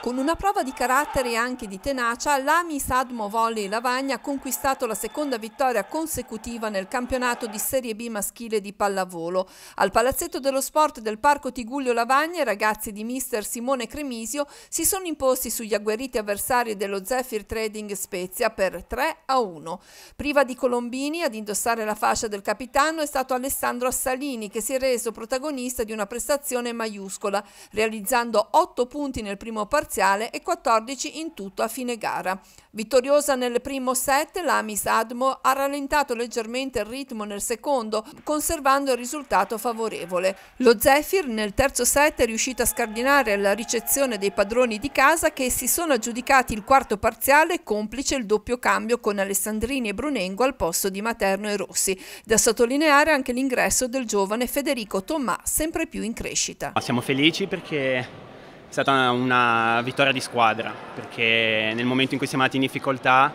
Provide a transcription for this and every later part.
Con una prova di carattere e anche di tenacia, l'Ami Sadmo Volley Lavagna ha conquistato la seconda vittoria consecutiva nel campionato di Serie B maschile di pallavolo. Al Palazzetto dello Sport del Parco Tigullio Lavagna i ragazzi di mister Simone Cremisio si sono imposti sugli agguerriti avversari dello Zephyr Trading Spezia per 3 a 1. Priva di Colombini ad indossare la fascia del capitano è stato Alessandro Assalini che si è reso protagonista di una prestazione maiuscola, realizzando 8 punti nel primo partito parziale e 14 in tutto a fine gara. Vittoriosa nel primo set, l'Amis Admo ha rallentato leggermente il ritmo nel secondo, conservando il risultato favorevole. Lo Zephyr nel terzo set è riuscito a scardinare la ricezione dei padroni di casa che si sono aggiudicati il quarto parziale complice il doppio cambio con Alessandrini e Brunengo al posto di Materno e Rossi. Da sottolineare anche l'ingresso del giovane Federico Tomà, sempre più in crescita. Siamo felici perché è stata una vittoria di squadra perché nel momento in cui siamo andati in difficoltà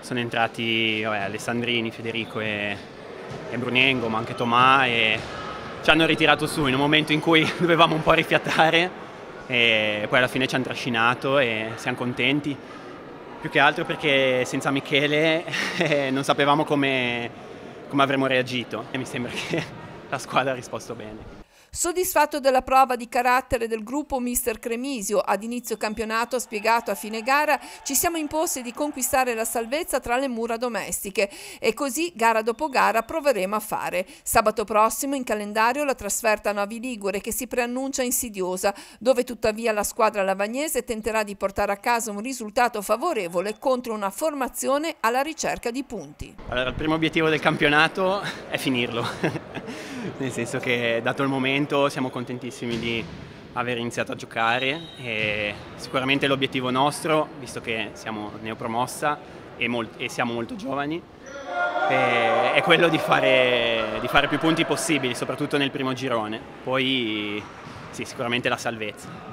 sono entrati vabbè, Alessandrini, Federico e, e Brunengo, ma anche Tomà e ci hanno ritirato su in un momento in cui dovevamo un po' rifiatare e poi alla fine ci hanno trascinato e siamo contenti. Più che altro perché senza Michele non sapevamo come, come avremmo reagito e mi sembra che la squadra ha risposto bene. Soddisfatto della prova di carattere del gruppo Mister Cremisio, ad inizio campionato ha spiegato a fine gara ci siamo imposti di conquistare la salvezza tra le mura domestiche e così gara dopo gara proveremo a fare. Sabato prossimo in calendario la trasferta a Novi Ligure che si preannuncia insidiosa, dove tuttavia la squadra lavagnese tenterà di portare a casa un risultato favorevole contro una formazione alla ricerca di punti. Allora, il primo obiettivo del campionato è finirlo. nel senso che dato il momento siamo contentissimi di aver iniziato a giocare e sicuramente l'obiettivo nostro, visto che siamo neopromossa e, e siamo molto giovani, è quello di fare, di fare più punti possibili, soprattutto nel primo girone. Poi sì, sicuramente la salvezza.